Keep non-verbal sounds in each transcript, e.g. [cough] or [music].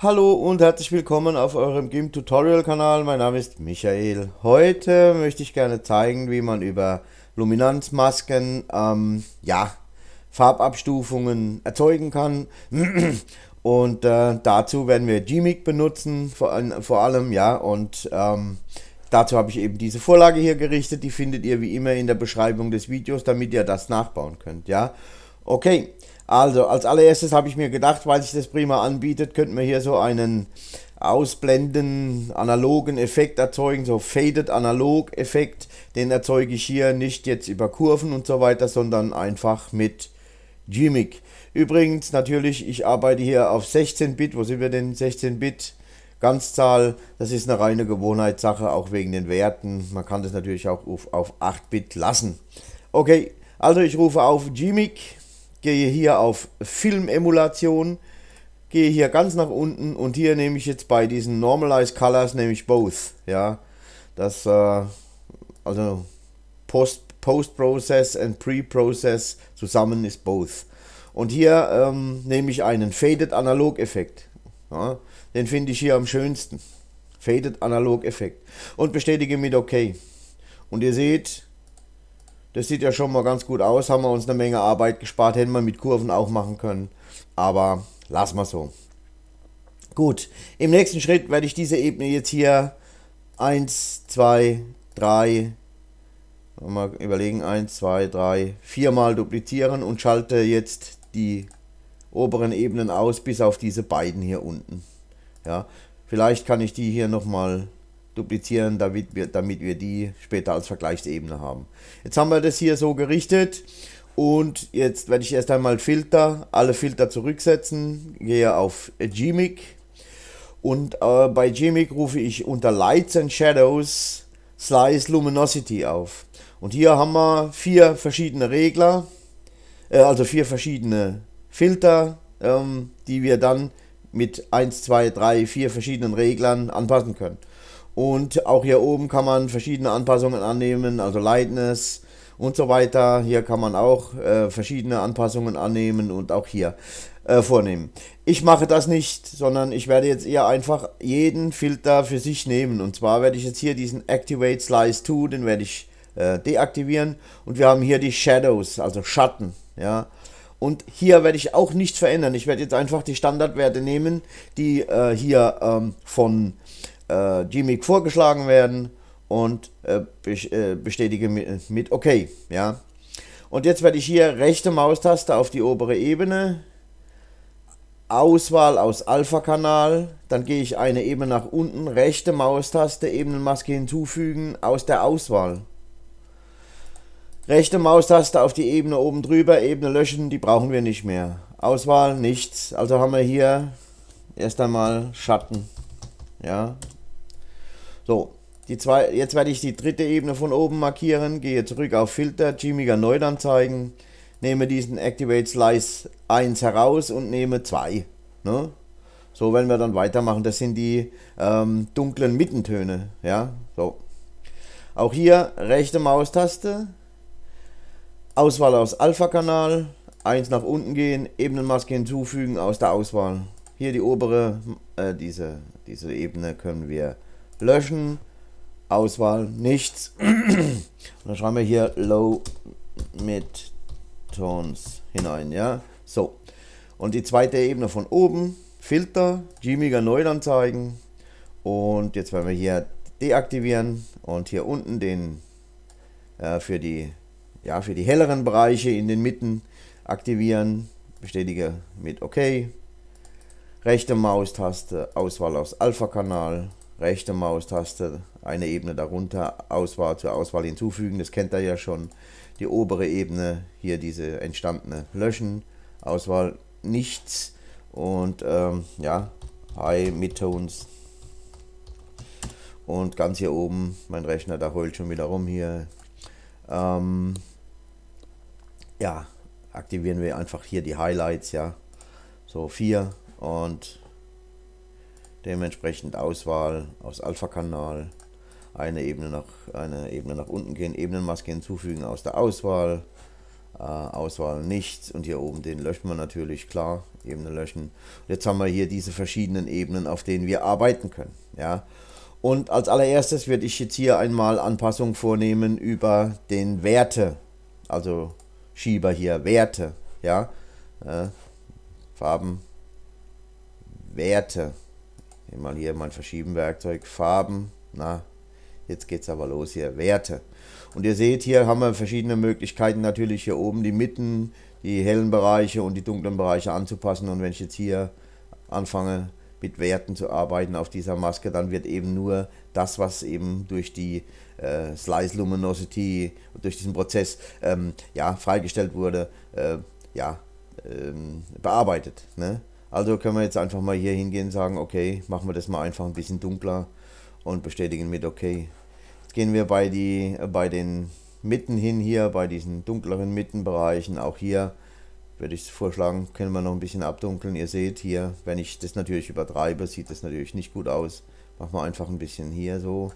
Hallo und herzlich willkommen auf eurem GIMP Tutorial Kanal. Mein Name ist Michael. Heute möchte ich gerne zeigen, wie man über Luminanzmasken ähm, ja, Farbabstufungen erzeugen kann. [clears throat] Und äh, dazu werden wir Gmic benutzen, vor, vor, allem, ja, und ähm, dazu habe ich eben diese Vorlage hier gerichtet, die findet ihr wie immer in der Beschreibung des Videos, damit ihr das nachbauen könnt, ja. Okay, also als allererstes habe ich mir gedacht, weil sich das prima anbietet, könnten wir hier so einen ausblenden analogen Effekt erzeugen, so Faded Analog Effekt. Den erzeuge ich hier nicht jetzt über Kurven und so weiter, sondern einfach mit Gmic. Übrigens natürlich, ich arbeite hier auf 16-Bit. Wo sind wir denn? 16-Bit Ganzzahl. Das ist eine reine Gewohnheitssache, auch wegen den Werten. Man kann das natürlich auch auf, auf 8-Bit lassen. Okay, also ich rufe auf Gmic gehe hier auf Filmemulation, gehe hier ganz nach unten und hier nehme ich jetzt bei diesen Normalize Colors nehme ich both, ja, das äh, also Post Post Process und Pre Process zusammen ist both. Und hier ähm, nehme ich einen Faded Analog Effekt, ja, den finde ich hier am schönsten. Faded Analog Effekt und bestätige mit OK. Und ihr seht, das sieht ja schon mal ganz gut aus. Haben wir uns eine Menge Arbeit gespart. Hätten wir mit Kurven auch machen können. Aber lassen wir so. Gut, im nächsten Schritt werde ich diese Ebene jetzt hier 1, 2, 3, mal überlegen, 1, 2, 3, 4 mal duplizieren und schalte jetzt die oberen Ebenen aus, bis auf diese beiden hier unten. Ja, vielleicht kann ich die hier nochmal duplizieren, damit wir, damit wir die später als Vergleichsebene haben. Jetzt haben wir das hier so gerichtet und jetzt werde ich erst einmal Filter, alle Filter zurücksetzen, gehe auf Gmic und äh, bei Gmic rufe ich unter Lights and Shadows Slice Luminosity auf. Und hier haben wir vier verschiedene Regler, äh, also vier verschiedene Filter, ähm, die wir dann mit 1, 2, 3, 4 verschiedenen Reglern anpassen können. Und auch hier oben kann man verschiedene Anpassungen annehmen, also Lightness und so weiter. Hier kann man auch äh, verschiedene Anpassungen annehmen und auch hier äh, vornehmen. Ich mache das nicht, sondern ich werde jetzt eher einfach jeden Filter für sich nehmen. Und zwar werde ich jetzt hier diesen Activate Slice 2, den werde ich äh, deaktivieren. Und wir haben hier die Shadows, also Schatten. Ja. Und hier werde ich auch nichts verändern. Ich werde jetzt einfach die Standardwerte nehmen, die äh, hier ähm, von äh, Gmic vorgeschlagen werden und äh, äh, bestätige mit, mit OK. Ja. Und jetzt werde ich hier rechte Maustaste auf die obere Ebene, Auswahl aus Alpha-Kanal, dann gehe ich eine Ebene nach unten, rechte Maustaste, Ebenenmaske hinzufügen aus der Auswahl. Rechte Maustaste auf die Ebene oben drüber, Ebene löschen, die brauchen wir nicht mehr. Auswahl, nichts. Also haben wir hier erst einmal Schatten. Ja, so, die zwei, jetzt werde ich die dritte Ebene von oben markieren, gehe zurück auf Filter, Gmiga Neuanzeigen, nehme diesen Activate Slice 1 heraus und nehme 2. Ne? So werden wir dann weitermachen. Das sind die ähm, dunklen Mittentöne. Ja, so. Auch hier rechte Maustaste, Auswahl aus Alpha-Kanal, 1 nach unten gehen, Ebenenmaske hinzufügen aus der Auswahl. Hier die obere, äh, diese, diese Ebene können wir löschen, Auswahl, nichts. [clears throat] Und dann schreiben wir hier Low Mid Tones hinein, ja. So. Und die zweite Ebene von oben, Filter, Gmiga Neuanzeigen. Und jetzt werden wir hier deaktivieren und hier unten den äh, für die ja, für die helleren Bereiche in den Mitten aktivieren. Bestätige mit OK. Rechte Maustaste, Auswahl aus Alpha-Kanal, rechte Maustaste, eine Ebene darunter, Auswahl zur Auswahl hinzufügen, das kennt ihr ja schon. Die obere Ebene, hier diese entstandene Löschen, Auswahl nichts und ähm, ja, High, Midtones und ganz hier oben, mein Rechner, da heult schon wieder rum hier. Ähm, ja, aktivieren wir einfach hier die Highlights, ja, so vier und Dementsprechend Auswahl aus Alpha-Kanal, eine Ebene nach eine Ebene nach unten gehen, Ebenenmaske hinzufügen aus der Auswahl, äh, Auswahl nichts und hier oben den löschen wir natürlich, klar, Ebene löschen. Und jetzt haben wir hier diese verschiedenen Ebenen, auf denen wir arbeiten können. Ja. Und als allererstes werde ich jetzt hier einmal Anpassungen vornehmen über den Werte, also Schieber hier, Werte, ja, äh, Farben, Werte, mal hier mein Verschieben-Werkzeug, Farben, na, jetzt geht es aber los hier, Werte. Und ihr seht, hier haben wir verschiedene Möglichkeiten, natürlich hier oben die Mitten, die hellen Bereiche und die dunklen Bereiche anzupassen. Und wenn ich jetzt hier anfange mit Werten zu arbeiten auf dieser Maske, dann wird eben nur das, was eben durch die äh, Slice Luminosity, durch diesen Prozess ähm, ja, freigestellt wurde, äh, ja, ähm, bearbeitet. Ne? Also können wir jetzt einfach mal hier hingehen und sagen, okay, machen wir das mal einfach ein bisschen dunkler und bestätigen mit okay. Jetzt gehen wir bei, die, bei den Mitten hin hier, bei diesen dunkleren Mittenbereichen, auch hier würde ich vorschlagen, können wir noch ein bisschen abdunkeln. Ihr seht hier, wenn ich das natürlich übertreibe, sieht das natürlich nicht gut aus. Machen wir einfach ein bisschen hier so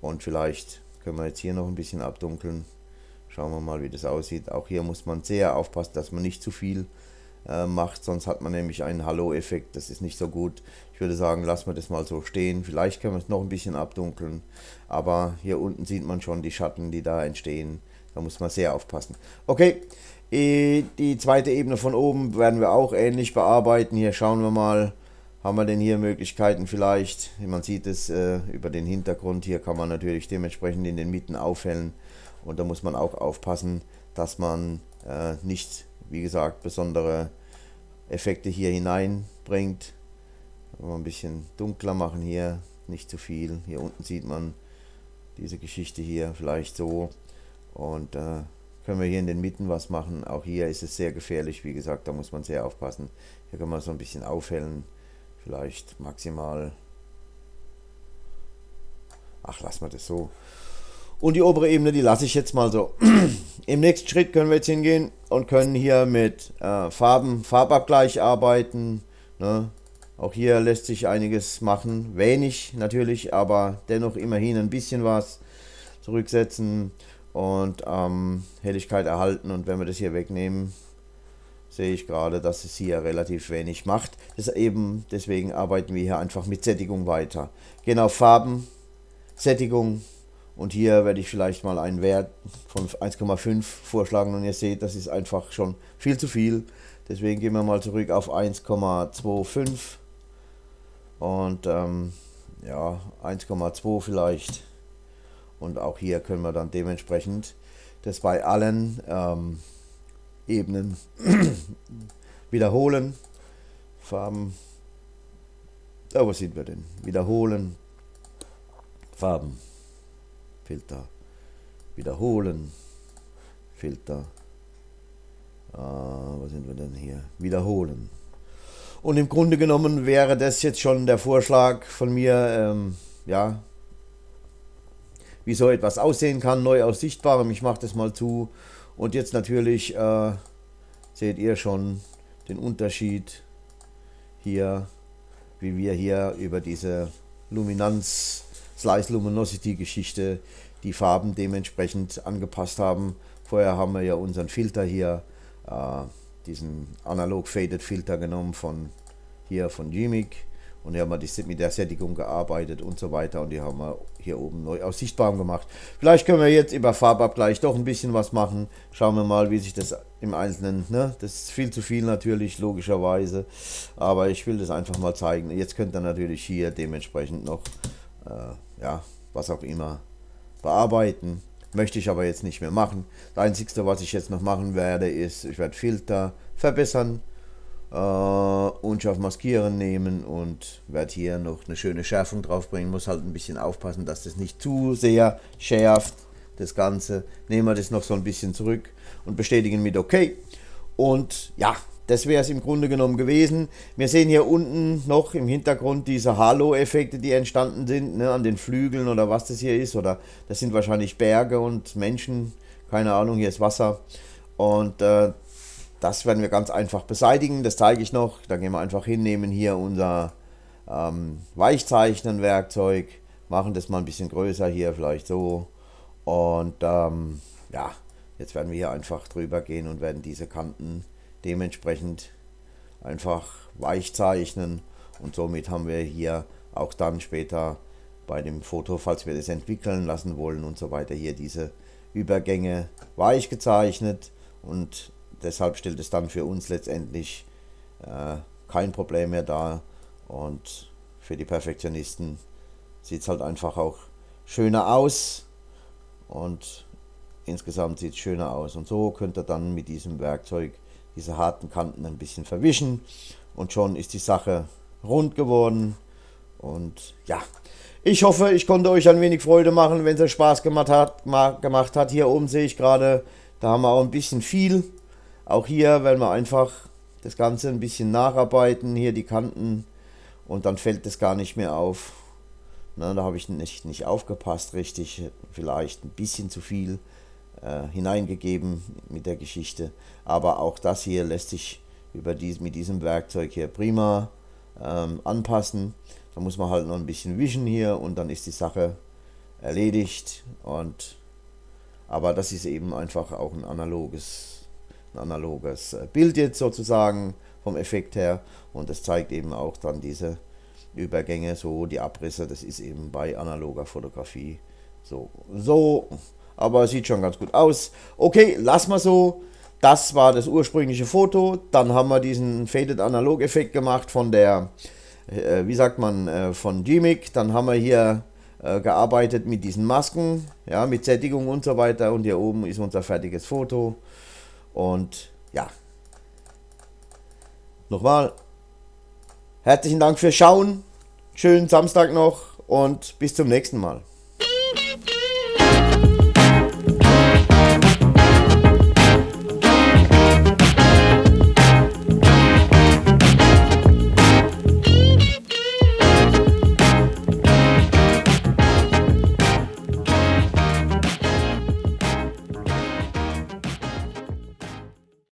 und vielleicht können wir jetzt hier noch ein bisschen abdunkeln. Schauen wir mal, wie das aussieht. Auch hier muss man sehr aufpassen, dass man nicht zu viel äh, macht, sonst hat man nämlich einen Hallo-Effekt. Das ist nicht so gut. Ich würde sagen, lassen wir das mal so stehen. Vielleicht können wir es noch ein bisschen abdunkeln, aber hier unten sieht man schon die Schatten, die da entstehen. Da muss man sehr aufpassen. Okay, die zweite Ebene von oben werden wir auch ähnlich bearbeiten. Hier schauen wir mal, haben wir denn hier Möglichkeiten vielleicht? Man sieht es äh, über den Hintergrund. Hier kann man natürlich dementsprechend in den Mitten aufhellen. Und da muss man auch aufpassen, dass man äh, nicht, wie gesagt, besondere Effekte hier hineinbringt. Mal ein bisschen dunkler machen hier, nicht zu viel. Hier unten sieht man diese Geschichte hier vielleicht so. Und äh, können wir hier in den Mitten was machen. Auch hier ist es sehr gefährlich, wie gesagt, da muss man sehr aufpassen. Hier kann man so ein bisschen aufhellen, vielleicht maximal. Ach, lassen wir das so. Und die obere Ebene, die lasse ich jetzt mal so. [clears throat] Im nächsten Schritt können wir jetzt hingehen und können hier mit äh, Farben, Farbabgleich arbeiten. Ne? Auch hier lässt sich einiges machen. Wenig natürlich, aber dennoch immerhin ein bisschen was zurücksetzen und ähm, Helligkeit erhalten. Und wenn wir das hier wegnehmen, sehe ich gerade, dass es hier relativ wenig macht. Das eben, deswegen arbeiten wir hier einfach mit Sättigung weiter. Gehen auf Farben, Sättigung und hier werde ich vielleicht mal einen Wert von 1,5 vorschlagen und ihr seht, das ist einfach schon viel zu viel. Deswegen gehen wir mal zurück auf 1,25 und ähm, ja 1,2 vielleicht. Und auch hier können wir dann dementsprechend das bei allen ähm, Ebenen [clears throat] wiederholen. Farben. Da, was sehen wir denn? Wiederholen. Farben. Filter. Wiederholen. Filter. Äh, was sind wir denn hier? Wiederholen. Und im Grunde genommen wäre das jetzt schon der Vorschlag von mir, ähm, ja, wie so etwas aussehen kann, neu aus Sichtbarem. Ich mache das mal zu. Und jetzt natürlich äh, seht ihr schon den Unterschied hier, wie wir hier über diese Luminanz, Slice Luminosity Geschichte die Farben dementsprechend angepasst haben. Vorher haben wir ja unseren Filter hier, äh, diesen Analog Faded Filter genommen von hier von Gmic und hier haben wir mit der Sättigung gearbeitet und so weiter. Und die haben wir hier oben neu aus sichtbarem gemacht. Vielleicht können wir jetzt über Farbabgleich doch ein bisschen was machen. Schauen wir mal, wie sich das im Einzelnen, ne? das ist viel zu viel natürlich, logischerweise. Aber ich will das einfach mal zeigen. Jetzt könnt ihr natürlich hier dementsprechend noch, äh, ja, was auch immer bearbeiten. Möchte ich aber jetzt nicht mehr machen. Das Einzige, was ich jetzt noch machen werde, ist, ich werde Filter verbessern äh, unscharf maskieren nehmen und werde hier noch eine schöne Schärfung draufbringen. Muss halt ein bisschen aufpassen, dass das nicht zu sehr schärft, das Ganze. Nehmen wir das noch so ein bisschen zurück und bestätigen mit OK. Und ja, das wäre es im Grunde genommen gewesen. Wir sehen hier unten noch im Hintergrund diese Halo-Effekte, die entstanden sind, ne, an den Flügeln oder was das hier ist. Oder das sind wahrscheinlich Berge und Menschen. Keine Ahnung, hier ist Wasser. Und äh, das werden wir ganz einfach beseitigen, das zeige ich noch. Da gehen wir einfach hin, nehmen hier unser ähm, Weichzeichnen-Werkzeug, machen das mal ein bisschen größer hier, vielleicht so. Und ähm, ja, Jetzt werden wir hier einfach drüber gehen und werden diese Kanten dementsprechend einfach weich zeichnen. Und somit haben wir hier auch dann später bei dem Foto, falls wir das entwickeln lassen wollen und so weiter, hier diese Übergänge weich gezeichnet. Und deshalb stellt es dann für uns letztendlich äh, kein Problem mehr dar. Und für die Perfektionisten sieht es halt einfach auch schöner aus. Und insgesamt sieht es schöner aus. Und so könnt ihr dann mit diesem Werkzeug diese harten Kanten ein bisschen verwischen und schon ist die Sache rund geworden und ja, ich hoffe, ich konnte euch ein wenig Freude machen, wenn es Spaß gemacht hat, gemacht hat. Hier oben sehe ich gerade, da haben wir auch ein bisschen viel. Auch hier werden wir einfach das Ganze ein bisschen nacharbeiten, hier die Kanten und dann fällt es gar nicht mehr auf. Na, da habe ich nicht, nicht aufgepasst richtig, vielleicht ein bisschen zu viel äh, hineingegeben mit der Geschichte. Aber auch das hier lässt sich über dies, mit diesem Werkzeug hier prima ähm, anpassen. Da muss man halt noch ein bisschen wischen hier und dann ist die Sache erledigt. Und, aber das ist eben einfach auch ein analoges, ein analoges äh, Bild jetzt sozusagen vom Effekt her. Und das zeigt eben auch dann diese Übergänge, so die Abrisse. Das ist eben bei analoger Fotografie so. So, aber sieht schon ganz gut aus. Okay, lass mal so. Das war das ursprüngliche Foto. Dann haben wir diesen Faded Analog Effekt gemacht von der, äh, wie sagt man, äh, von Gmic. Dann haben wir hier äh, gearbeitet mit diesen Masken, ja, mit Sättigung und so weiter. Und hier oben ist unser fertiges Foto. Und ja, nochmal, herzlichen Dank fürs Schauen. Schönen Samstag noch und bis zum nächsten Mal.